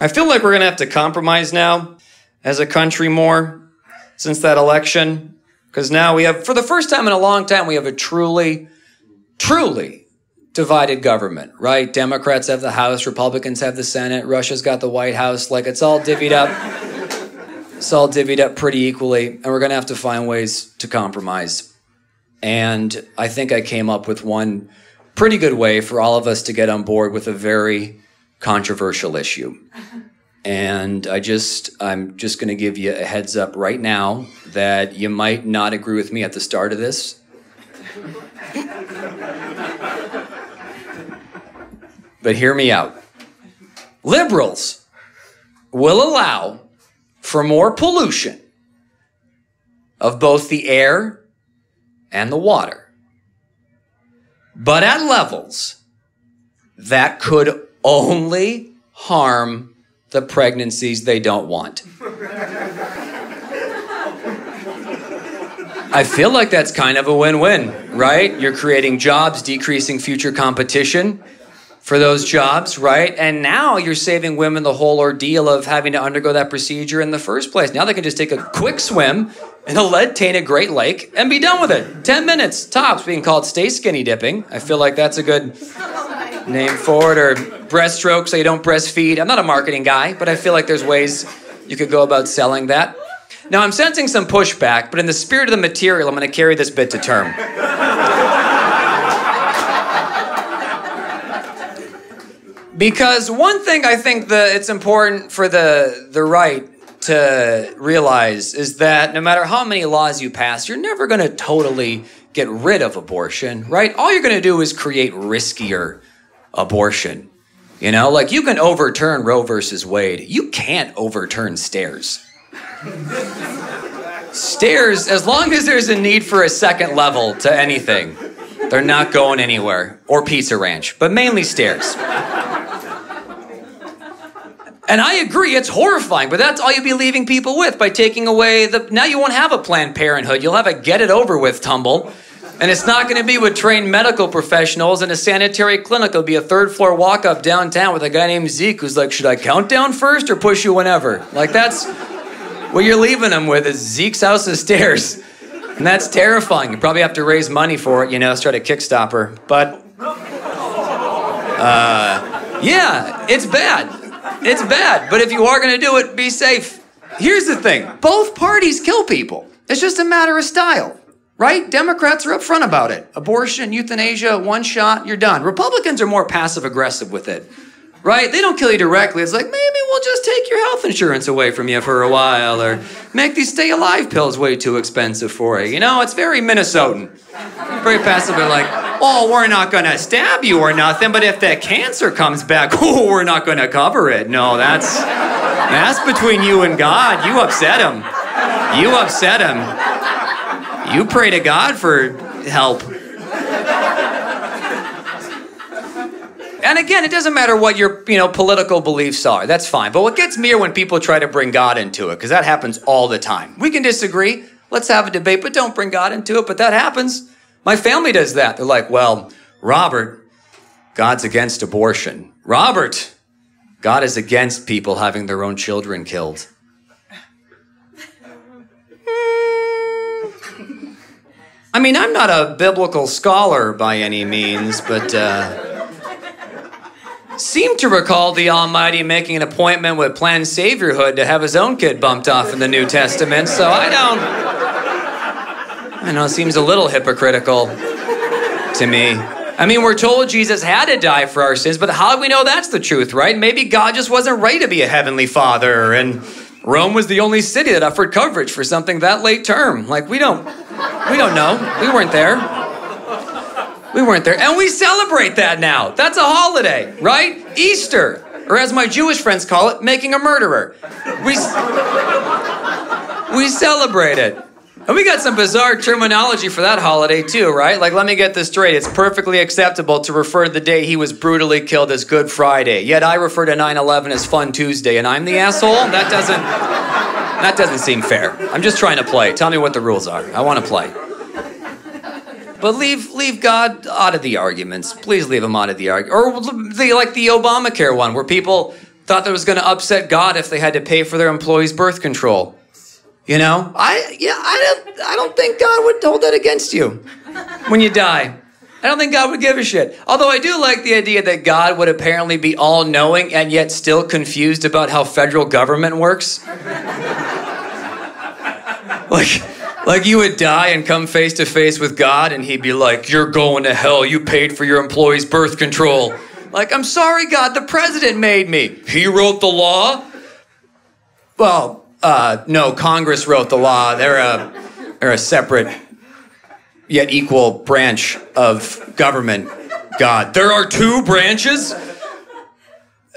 I feel like we're going to have to compromise now as a country more since that election. Because now we have, for the first time in a long time, we have a truly, truly divided government, right? Democrats have the House, Republicans have the Senate, Russia's got the White House. Like it's all divvied up. It's all divvied up pretty equally. And we're going to have to find ways to compromise. And I think I came up with one pretty good way for all of us to get on board with a very controversial issue. And I just, I'm just going to give you a heads up right now that you might not agree with me at the start of this. but hear me out. Liberals will allow for more pollution of both the air and the water, but at levels that could only harm the pregnancies they don't want. I feel like that's kind of a win win, right? You're creating jobs, decreasing future competition for those jobs, right? And now you're saving women the whole ordeal of having to undergo that procedure in the first place. Now they can just take a quick swim in a lead tainted Great Lake and be done with it. 10 minutes tops, being called stay skinny dipping. I feel like that's a good name for it, or breaststroke so you don't breastfeed. I'm not a marketing guy, but I feel like there's ways you could go about selling that. Now, I'm sensing some pushback, but in the spirit of the material, I'm going to carry this bit to term. because one thing I think that it's important for the, the right to realize is that no matter how many laws you pass, you're never going to totally get rid of abortion, right? All you're going to do is create riskier abortion. You know, like you can overturn Roe versus Wade. You can't overturn stairs. stairs, as long as there's a need for a second level to anything, they're not going anywhere. Or Pizza Ranch, but mainly stairs. And I agree, it's horrifying, but that's all you'll be leaving people with by taking away the. Now you won't have a Planned Parenthood. You'll have a get it over with tumble. And it's not going to be with trained medical professionals in a sanitary clinic. It'll be a third floor walk up downtown with a guy named Zeke who's like, should I count down first or push you whenever? Like, that's what you're leaving them with is Zeke's house of stairs. And that's terrifying. You probably have to raise money for it, you know, start a Kickstarter. But, uh, yeah, it's bad. It's bad, but if you are going to do it, be safe. Here's the thing both parties kill people. It's just a matter of style, right? Democrats are upfront about it. Abortion, euthanasia, one shot, you're done. Republicans are more passive aggressive with it, right? They don't kill you directly. It's like, maybe we'll just take your health insurance away from you for a while or make these stay alive pills way too expensive for you. You know, it's very Minnesotan. Very passive. Like, oh, we're not going to stab you or nothing, but if that cancer comes back, oh, we're not going to cover it. No, that's that's between you and God. You upset him. You upset him. You pray to God for help. And again, it doesn't matter what your you know political beliefs are. That's fine. But what gets me are when people try to bring God into it, because that happens all the time. We can disagree. Let's have a debate, but don't bring God into it. But that happens. My family does that. They're like, well, Robert, God's against abortion. Robert, God is against people having their own children killed. I mean, I'm not a biblical scholar by any means, but uh, seem to recall the Almighty making an appointment with Planned Saviorhood to have his own kid bumped off in the New Testament, so I don't. I know it seems a little hypocritical to me. I mean, we're told Jesus had to die for our sins, but how do we know that's the truth, right? Maybe God just wasn't ready to be a heavenly father, and Rome was the only city that offered coverage for something that late term. Like we don't, we don't know. We weren't there. We weren't there, and we celebrate that now. That's a holiday, right? Easter, or as my Jewish friends call it, making a murderer. We we celebrate it. And we got some bizarre terminology for that holiday too, right? Like, let me get this straight. It's perfectly acceptable to refer to the day he was brutally killed as Good Friday. Yet I refer to 9/11 as Fun Tuesday, and I'm the asshole. That doesn't that doesn't seem fair. I'm just trying to play. Tell me what the rules are. I want to play. But leave leave God out of the arguments. Please leave him out of the argument. Or the, like the Obamacare one, where people thought that was going to upset God if they had to pay for their employees' birth control. You know, I yeah, I don't I don't think God would hold that against you when you die. I don't think God would give a shit. Although I do like the idea that God would apparently be all knowing and yet still confused about how federal government works. like like you would die and come face to face with God and he'd be like, "You're going to hell. You paid for your employees' birth control." Like, "I'm sorry, God, the president made me. He wrote the law." Well, uh, no, Congress wrote the law. They're a they're a separate yet equal branch of government. God, there are two branches.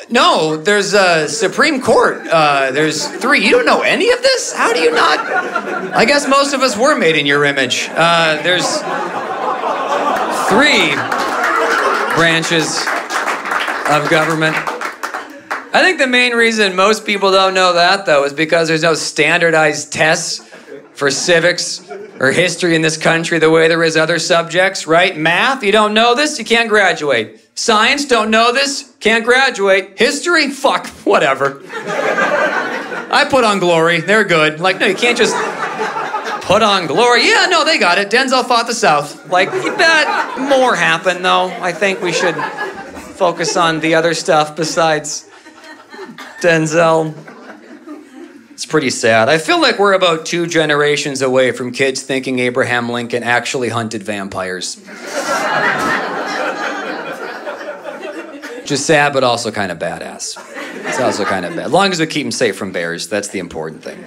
No, there's a Supreme Court. Uh, there's three. You don't know any of this? How do you not? I guess most of us were made in your image. Uh, there's three branches of government. I think the main reason most people don't know that, though, is because there's no standardized tests for civics or history in this country the way there is other subjects, right? Math, you don't know this, you can't graduate. Science, don't know this, can't graduate. History, fuck, whatever. I put on glory, they're good. Like, no, you can't just put on glory. Yeah, no, they got it. Denzel fought the South. Like, bet more happened, though. I think we should focus on the other stuff besides Denzel. It's pretty sad. I feel like we're about two generations away from kids thinking Abraham Lincoln actually hunted vampires. Just sad, but also kind of badass. It's also kind of bad. As long as we keep him safe from bears, that's the important thing.